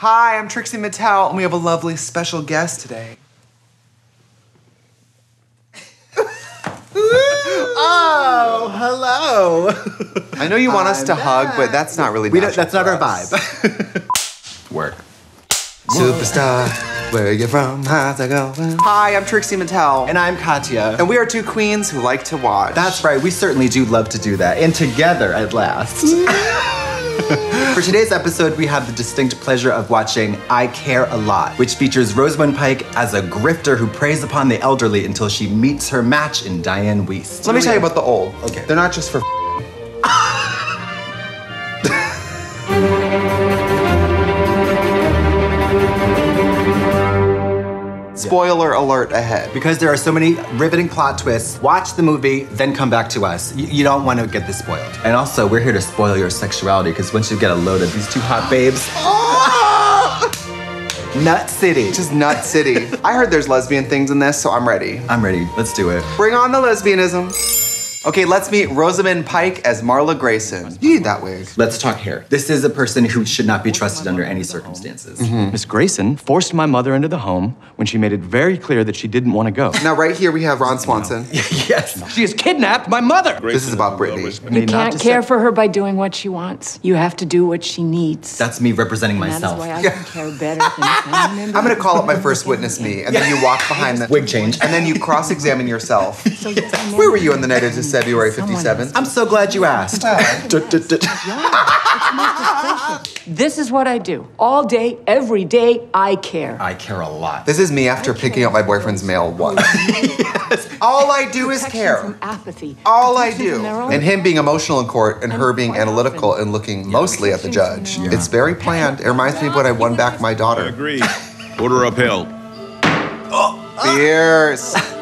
Hi, I'm Trixie Mattel, and we have a lovely special guest today. oh, hello. I know you want us to hug, but that's not really. We don't, that's not our us. vibe. Work. Superstar, where you from? How's it going? Hi, I'm Trixie Mattel, And I'm Katya. and we are two queens who like to watch. That's right, we certainly do love to do that. And together at last. For today's episode, we have the distinct pleasure of watching I Care a Lot, which features Rosamund Pike as a grifter who preys upon the elderly until she meets her match in Dianne Wiest. Let me tell you about the old. Okay. They're not just for. Spoiler alert ahead. Because there are so many riveting plot twists, watch the movie, then come back to us. You, you don't want to get this spoiled. And also, we're here to spoil your sexuality, because once you get a load of these two hot babes, Nut City. Just nut city. I heard there's lesbian things in this, so I'm ready. I'm ready. Let's do it. Bring on the lesbianism. Okay, let's meet Rosamund Pike as Marla Grayson. You need that wig. Let's talk hair. This is a person who should not be trusted under any circumstances. Mm-hmm. Mm-hmm. Miss Grayson forced my mother into the home when she made it very clear that she didn't want to go. Now, right here we have Ron Swanson. yes. She has kidnapped my mother. This is about Brittany. You can't care for her by doing what she wants. You have to do what she needs. That's me representing and that is myself. why I can care better than any member I'm gonna call up my first witness me, and then you walk behind the Wig change. and then you cross-examine yourself. So you can Where were you on the night of be February someone 57? I'm so glad you asked. This is what I do. All day, every day, I care. I care a lot. This is me after picking up my boyfriend's mail once. All I do is Protection care. From apathy. All I do. from their own- And him being emotional in court and her being analytical often. and looking mostly at the judge. Yeah. It's very planned. It reminds me of when I won back my daughter. Agreed. Order upheld. Fierce.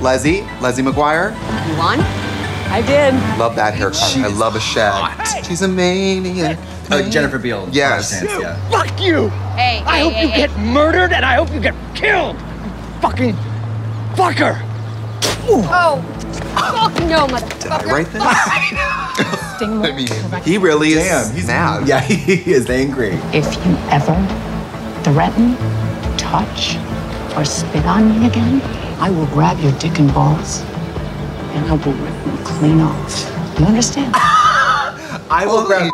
Leslie, Leslie McGuire. You won? I did. Love that haircut. I love a shag. She's a maniac. Uh, Jennifer Beals. Yes. Flashdance, yeah. Fuck you! Hey, I hey, hope hey, you hey. get murdered and I hope you get killed! Fucking fucker! Oh, fuck no, motherfucker. Right there. Sting more. I mean, he really is Damn, he's mad. Yeah, he is angry. If you ever threaten, touch, or spit on me again, I will grab your dick and balls and I will rip them clean off. You understand? I will grab.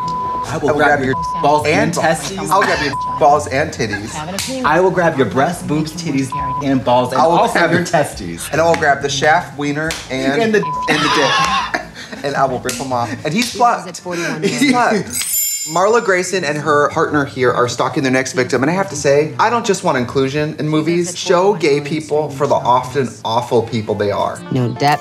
I will, grab, your balls and, testes. I'll grab your balls and titties. I will grab your breasts, boobs, titties, and balls, and I will also grab your your- testes. And I will grab the shaft, wiener, and, And the- and the dick. and I will rip them off. And he's plucked. at 41 He's plucked. Marla Grayson and her partner here are stalking their next victim. And I have to say, I don't just want inclusion in movies. Show gay people for the often awful people they are. No debt,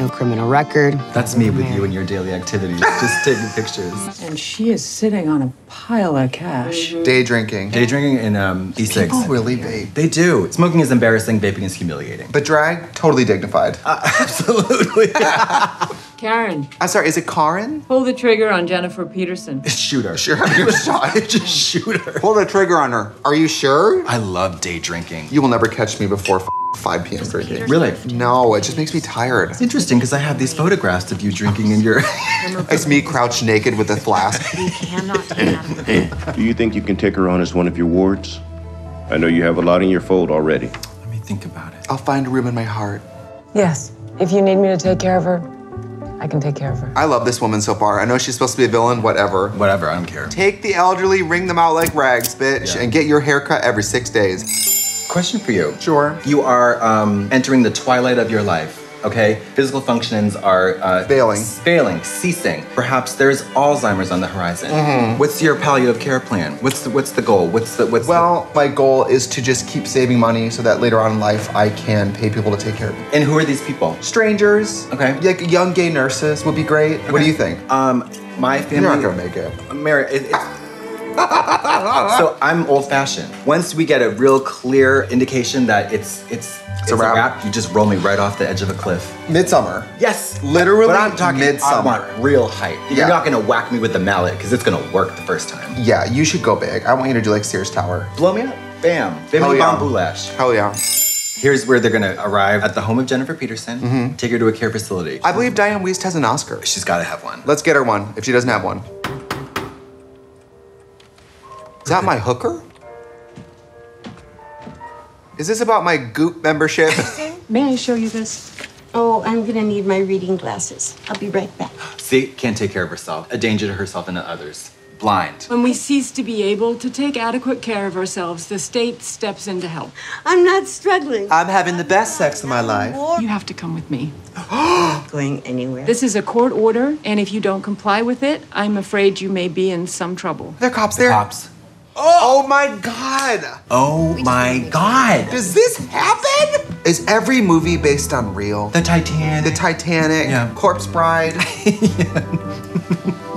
no criminal record. That's me with you and your daily activities, just taking pictures. And she is sitting on a pile of cash. Day drinking. Day drinking in um, E6. People really vape. They do. Smoking is embarrassing. Vaping is humiliating. But drag, totally dignified. Absolutely. Karen, I'm sorry, is it Karen? pull the trigger on Jennifer Peterson. Shoot her. Sure, you your shot. Just shoot her. Pull the trigger on her. Are you sure? I love day drinking. You will never catch me before f- 5 p.m. drinking. Really? No, it just makes me tired. It's interesting because I have these photographs of you drinking in your. It's me crouched naked with a flask. We cannot turn. Do you think you can take her on as one of your wards? I know you have a lot in your fold already. Let me think about it. I'll find a room in my heart. Yes. If you need me to take care of her, I can take care of her. I love this woman so far. I know she's supposed to be a villain, whatever. Whatever, I don't care. Take the elderly, wring them out like rags, bitch, Yeah. and get your haircut every six days. Question for you. Sure. You are um, entering the twilight of your life. Okay, physical functions are uh, Failing. failing, ceasing. Perhaps there's Alzheimer's on the horizon. What's your palliative care plan? What's the what's the goal? What's the what's Well, my goal is to just keep saving money so that later on in life I can pay people to take care of me. and who are these people? Strangers. Okay. Like young gay nurses would be great. What do you think? Um, my family. You're not gonna make it. Mary, it, it's- so I'm old-fashioned. Once we get a real clear indication that it's it's it's, a wrap. you just roll me right off the edge of a cliff. Midsummer. Yes, Literally But I'm talking midsummer. I want real height. Yeah. You're not gonna whack me with the mallet because it's gonna work the first time. Yeah, you should go big. I want you to do like Sears Tower. Blow me up, bam, Hell bam, yeah. bam, boulash. Hell yeah. Here's where they're gonna arrive at the home of Jennifer Peterson. Mm-hmm. Take her to a care facility. I believe Dianne Wiest has an Oscar. She's got to have one. Let's get her one if she doesn't have one. That my hooker? Is this about my Goop membership? May I show you this? Oh, I'm gonna need my reading glasses. I'll be right back. See, can't take care of herself. A danger to herself and to others. Blind. When we cease to be able to take adequate care of ourselves, the state steps in to help. I'm not struggling. I'm having the best sex of my life. You have to come with me. going anywhere. This is a court order, and if you don't comply with it, I'm afraid you may be in some trouble. They're cops They're Cops. Oh! oh my god! Oh my god. Does this happen? Is every movie based on real? The Titanic. The Titanic, Yeah. Corpse Bride.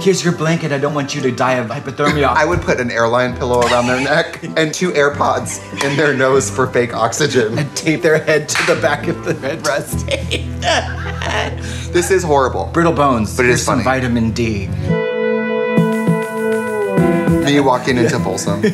Here's your blanket. I don't want you to die of hypothermia. I would put an airline pillow around their neck and two AirPods in their nose for fake oxygen. and tape their head to the back of the headrest. This is horrible. Brittle bones. But it is Here's some funny. vitamin D. Me walking into Folsom.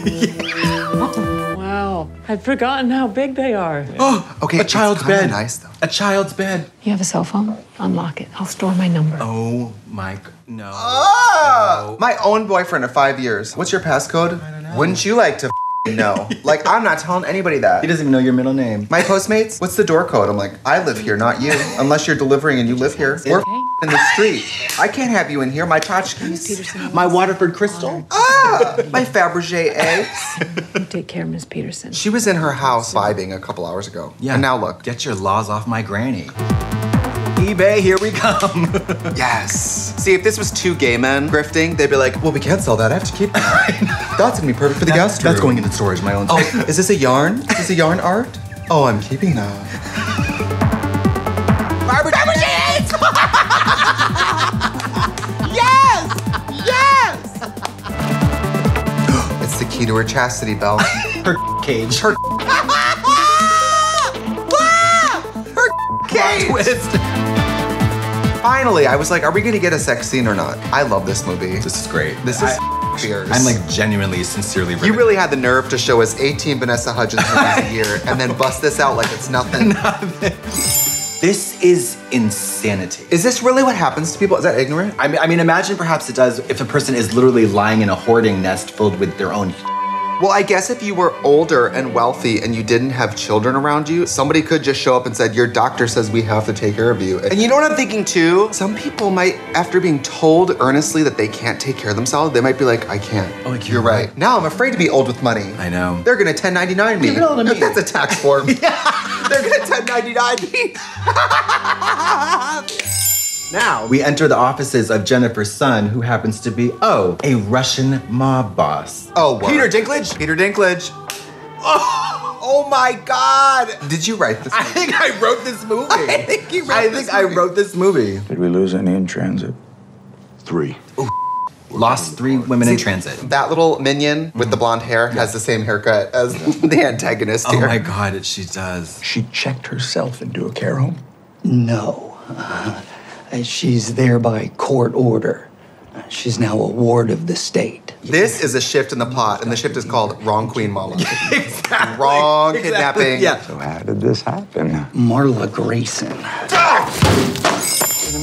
Wow. I'd forgotten how big they are. Oh, okay, A child's it's bed. Nice though. A child's bed. You have a cell phone? Unlock it. I'll store my number. Oh my g- no. Ah! My own boyfriend of five years. What's your passcode? I don't know. Wouldn't you like to f***ing know? like, I'm not telling anybody that. He doesn't even know your middle name. My Postmates, what's the door code? I'm like, I live here, not you. Unless you're delivering and you live here. We're in the street. I can't have you in here. My tchotchkes. My Waterford crystal. My Fabergé eggs. Take care, Miss Peterson. She was in her house vibing a couple hours ago. And now look. Get your laws off my granny. eBay, here we come. Yes. See, if this was two gay men grifting, they'd be like, well, we can't sell that. I have to keep that. That's gonna be perfect for the guest room. That's going into storage, my own. Oh, is this a yarn? Is this a yarn art? Oh, I'm keeping that. Key to her chastity belt. her cage. Her her cage. twist. Finally, I was like, are we gonna get a sex scene or not? I love this movie. This is great. This is I, fierce. I'm like genuinely, sincerely. You really had the nerve to show us 18 Vanessa Hudgens movies a year and then bust this out like it's nothing. This is insanity. Is this really what happens to people? Is that ignorant? I mean, I mean, imagine perhaps it does if a person is literally lying in a hoarding nest filled with their own. Well, I guess if you were older and wealthy and you didn't have children around you, somebody could just show up and said, "Your doctor says we have to take care of you." And you know what I'm thinking too? Some people might, after being told earnestly that they can't take care of themselves, they might be like, "I can't." Oh, like, you're you're right. right. Now I'm afraid to be old with money. I know. They're gonna 1099 me. Give it all to me. That's a tax form. They're gonna 1099 me. Now we enter the offices of Jennifer's son, who happens to be oh a Russian mob boss. Oh, word. Peter Dinklage. Peter Dinklage. Oh, oh my God! Did you write this? I think I wrote this movie. I think he wrote I this think I wrote this movie. Did we lose any in transit? Three. Lost three women in transit. That little minion with the blonde hair has the same haircut as the antagonist Oh here. my god, she does. She checked herself into a care home. No. Uh, she's there by court order. She's now a ward of the state. This is a shift in the plot, and the shift is called Wrong Queen Mama. Wrong kidnapping. Yeah. So how did this happen? Marla Grayson.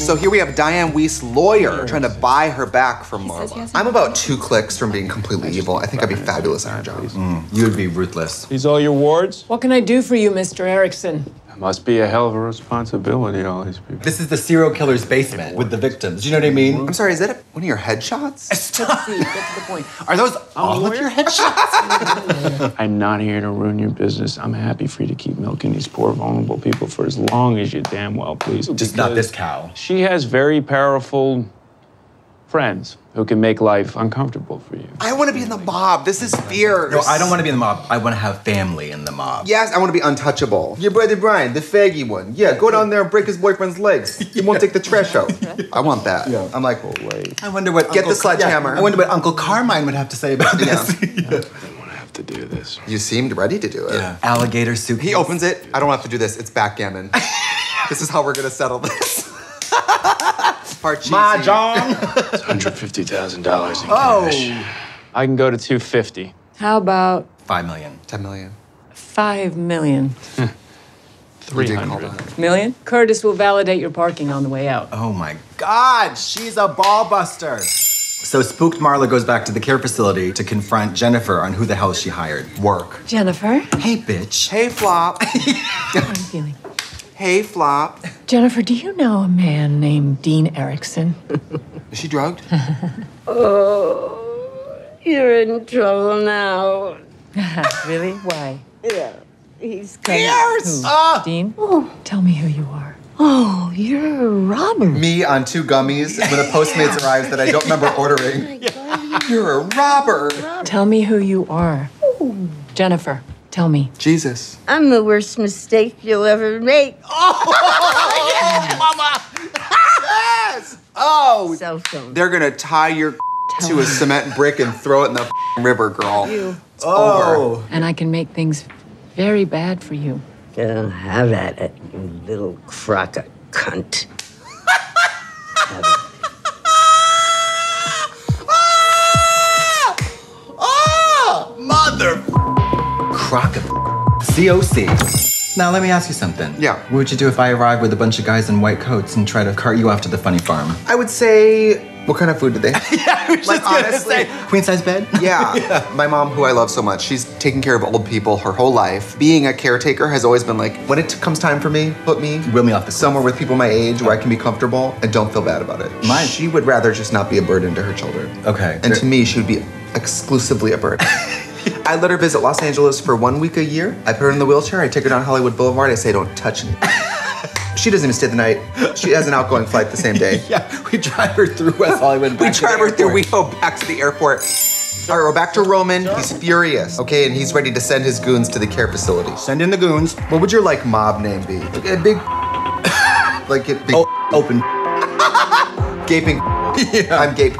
So here we have Diane Weiss, lawyer, trying to buy her back from Marla. I'm about two clicks from being completely evil. I think I'd be fabulous at her job. Mm. You would be ruthless. These all your wards? What can I do for you, Mr. Ericson? Must be a hell of a responsibility, all these people. This is the serial killer's basement with the victims. Do you know what I mean? I'm sorry, is that a, one of your headshots? Stop. See, get to the point. Are those oh, all of your headshots? I'm not here to ruin your business. I'm happy for you to keep milking these poor, vulnerable people for as long as you damn well please. Just not this cow. She has very powerful friends who can make life uncomfortable for you. I want to be in the mob. This is fierce. No, I don't want to be in the mob. I want to have family in the mob. Yes, I want to be untouchable. Your brother Brian, the faggy one. Yeah, go down there and break his boyfriend's legs. He won't take the trash out. I want that. Yeah. I'm like, oh, wait. I wonder what Get Uncle the sledgehammer. Yeah, I wonder what Uncle Carmine would have to say about Yeah. this. I don't want to have to do this. You seemed ready to do it. Yeah. Alligator soup. He opens it. I don't have to do this. It's backgammon. this is how we're gonna settle this. Parcheesi. Mahjong. It's $150,000 in Oh. cash. I can go to 250. How about Five million. 10 million. five million? We did call 300. that. Million? Curtis will validate your parking on the way out. Oh my God, she's a ball buster. So spooked Marla goes back to the care facility to confront Jennifer on who the hell she hired. Work. Jennifer, Hey, bitch. Hey, Flop. how are you feeling? Hey, Flop. Jennifer, do you know a man named Dean Ericson? Is she drugged? Oh, you're in trouble now. really? Why? Yeah, he's coming. Yes! Who? Ah! Dean? oh. Tell me who you are. Oh, you're a robber. Me on two gummies when the Postmates arrives that I don't remember oh ordering. You're a robber. Tell me who you are. Jennifer, tell me. Jesus. I'm the worst mistake you'll ever make. Oh, Yes! Mama. yes. Oh, Cell phone. they're gonna tie your to a cement brick and throw it in the river, girl. You. It's oh. over. And I can make things very bad for you. Don't have at it, you little crock of cunt. Crock of COC. Now let me ask you something. Yeah. What would you do if I arrived with a bunch of guys in white coats and try to cart you off to the funny farm? I would say, what kind of food did they? yeah, I was like, honestly. Queen size bed? Yeah. My mom, who I love so much, she's taken care of old people her whole life. Being a caretaker has always been like, when it comes time for me, put me Wheel me off the somewhere with people my age where I can be comfortable and don't feel bad about it. Mine- She would rather just not be a burden to her children. Okay. And to me, she would be exclusively a burden. I let her visit Los Angeles for one week a year. I put her in the wheelchair. I take her down Hollywood Boulevard. I say, don't touch me. she doesn't even stay the night. She has an outgoing flight the same day. Yeah, we drive her through West Hollywood. We back to the drive her through. We go back to the airport. All right, we're back to Roman. He's furious, okay, and he's ready to send his goons to the care facility. Send in the goons. What would your like mob name be? Like a big, like a big Oh, open. gaping. I'm gape.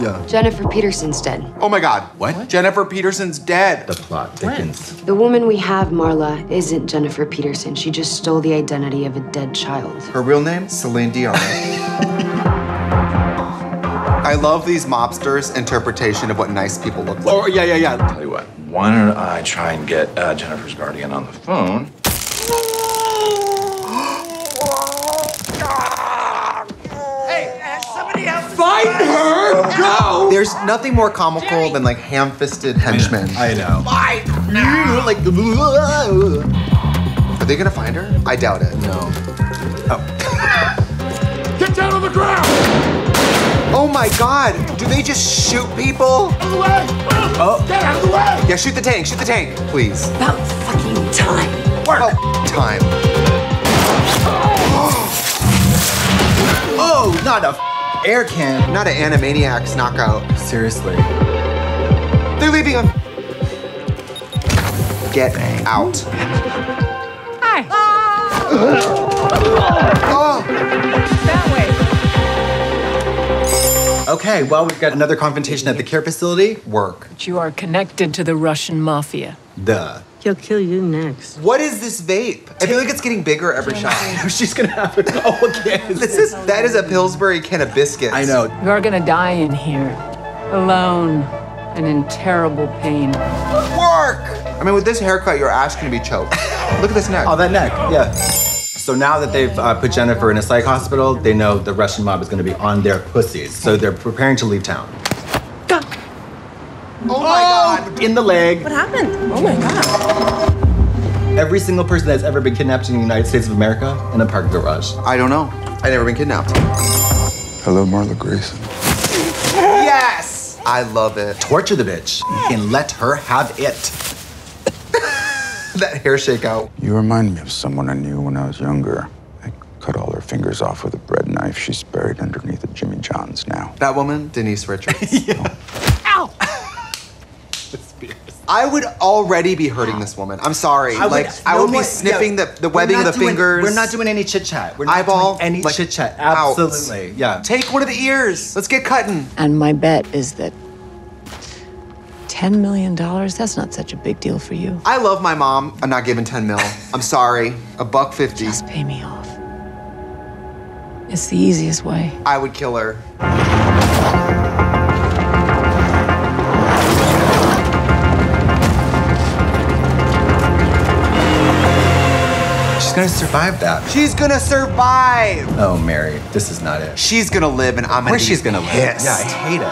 Yeah. Jennifer Peterson's dead. Oh my God. What? Jennifer Peterson's dead. The plot thickens. The woman we have, Marla, isn't Jennifer Peterson. She just stole the identity of a dead child. Her real name, Celine Dion. I love these mobsters' interpretation of what nice people look like. Oh, yeah, yeah, yeah. Tell you what, why don't I try and get uh, Jennifer's guardian on the phone? Her! There's nothing more comical than like ham-fisted henchmen. I know. Fight now! Like, Are they gonna find her? I doubt it. no. Oh. Get down on the ground! Oh my god! Do they just shoot people? Out of the way! Oh. Get out of the way! Yeah, shoot the tank, shoot the tank, please. About fucking time. About time. Oh, not a f- air can. Not an Animaniacs knockout. Seriously. They're leaving him. Get out. Hi. Oh. oh, That way. Okay, well, we've got another confrontation at the care facility. Work. But you are connected to the Russian mafia. Duh. He'll kill you next. what is this vape? I feel like it's getting bigger every shot. She's gonna have it. Oh, again. This is that is a Pillsbury can of biscuits. I know. You are gonna die in here, alone and in terrible pain. Work. I mean, with this haircut, your ass gonna be choked. Look at this neck. Oh, that neck. Yeah. So now that they've uh, put Jennifer in a psych hospital, they know the Russian mob is going to be on their pussies. So they're preparing to leave town. Oh my oh! god. In the leg. What happened? Oh my god. Every single person that's ever been kidnapped in the United States of America in a park garage. I don't know. I've never been kidnapped. Hello, Marla Grayson. Yes. I love it. Torture the bitch and let her have it. That hair shake out. You remind me of someone I knew when I was younger. I cut all her fingers off with a bread knife. She's buried underneath a Jimmy John's now. That woman, Denise Richards. Ow! Oh. I would already be hurting this woman. I'm sorry. I would- like I no would more- be sniffing yeah, the, the we're webbing of not the doing- fingers. We're not doing any chit chat. We're not eyeball. doing any like, chit chat. out. Absolutely. Yeah. Take one of the ears. Let's get cutting. And my bet is that $10 million, that's not such a big deal for you. I love my mom. I'm not giving 10 mil. I'm sorry. A buck fifty. Just pay me off. It's the easiest way. I would kill her. Gonna survive that. She's gonna survive. Oh, Mary, this is not it. She's gonna live, and I'm gonna. be she's gonna live. Yeah, I hate it.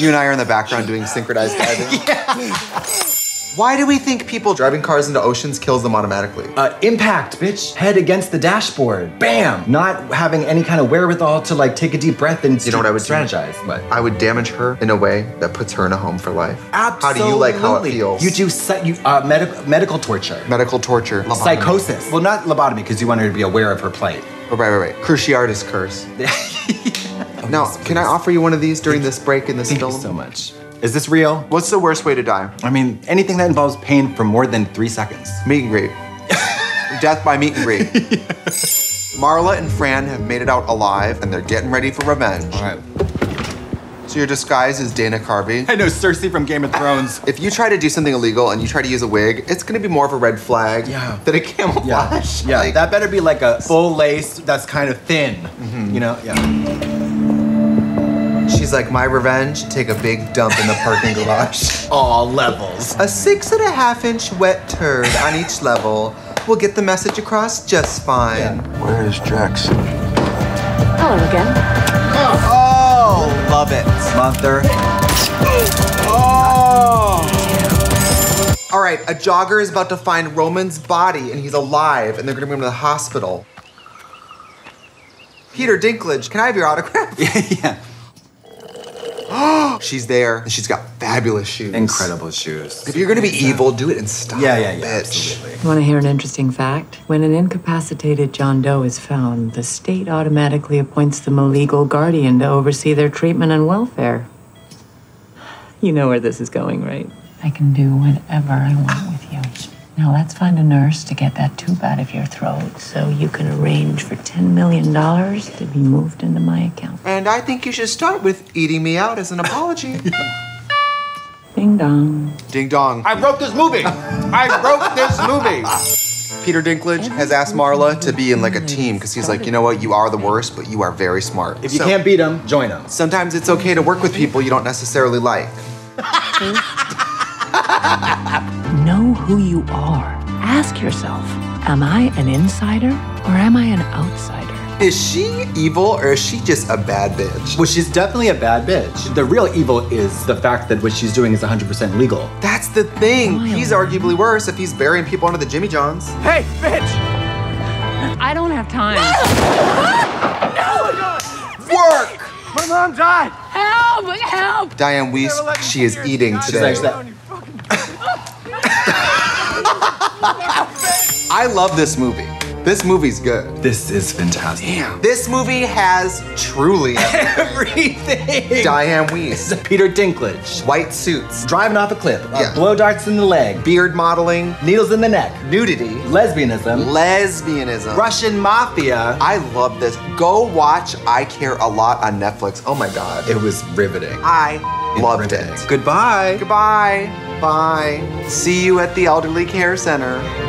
You and I are in the background doing synchronized diving. Why do we think people driving cars into oceans kills them automatically? Uh, impact, bitch. Head against the dashboard. Bam. Not having any kind of wherewithal to like take a deep breath and You know what I would do? strategize. What? I would damage her in a way that puts her in a home for life. Absolutely. How do you like how it feels? You do psy- you, uh, medical medical torture. medical torture. Lobotomy. Psychosis. Well, not lobotomy because you want her to be aware of her plight. Oh, right, right, right. Cruciatus curse. now, can I offer you one of these during this break in this Thank film? you so much. Is this real? What's the worst way to die? I mean, anything that involves pain for more than three seconds. Meet and greet. Death by meet and greet. Marla and Fran have made it out alive and they're getting ready for revenge. All right. So your disguise is Dana Carvey. I know Cersei from Game of Thrones. If you try to do something illegal and you try to use a wig, it's gonna be more of a red flag Yeah. than a camouflage. Yeah, Like- that better be like a full lace that's kind of thin. Mm-hmm. You know? Yeah. She's like, my revenge, take a big dump in the parking garage. All levels. A six and a half inch wet turd on each level will get the message across just fine. Where's Jackson? Hello again. Oh, oh, love it. Mother. Oh. All right, a jogger is about to find Roman's body and he's alive and they're gonna bring him to the hospital. Peter Dinklage, can I have your autograph? yeah. She's there and she's got fabulous shoes. Incredible shoes. If you're gonna be evil, do it in style. Yeah, yeah, yeah. bitch. Absolutely. You want to hear an interesting fact? When an incapacitated John Doe is found, the state automatically appoints them a legal guardian to oversee their treatment and welfare. You know where this is going, right? I can do whatever I want with you. Now let's find a nurse to get that tube out of your throat so you can arrange for $10 million to be moved into my account. And I think you should start with eating me out as an apology. Ding dong. Ding dong. I wrote this movie. I wrote this movie. Peter Dinklage has asked Marla to be in like a team because he's like, you know what, you are the worst, but you are very smart. If you So, can't beat them, join them. sometimes it's okay to work with people you don't necessarily like. Know who you are. Ask yourself Am I an insider or am I an outsider? Is she evil or is she just a bad bitch? Well, she's definitely a bad bitch. The real evil is the fact that what she's doing is 100% legal. That's the thing. He's arguably worse if he's burying people under the Jimmy Johns. Hey, bitch! I don't have time. Ah! no! Work! My mom died. Help! Help! Diane Weiss, she is eating She's today. I love this movie. This movie's good. this is fantastic. This movie has truly Everything. Diane Weiss. Peter Dinklage. White suits, Driving off a cliff. Uh, Yeah. Blow darts in the leg. beard modeling, Needles in the neck. nudity, Lesbianism. lesbianism. Russian mafia. I love this. Go watch I Care a Lot on Netflix. Oh my god. It was riveting. I loved Riveting. it. Goodbye. Goodbye. Bye. See you at the Elderly Care Center.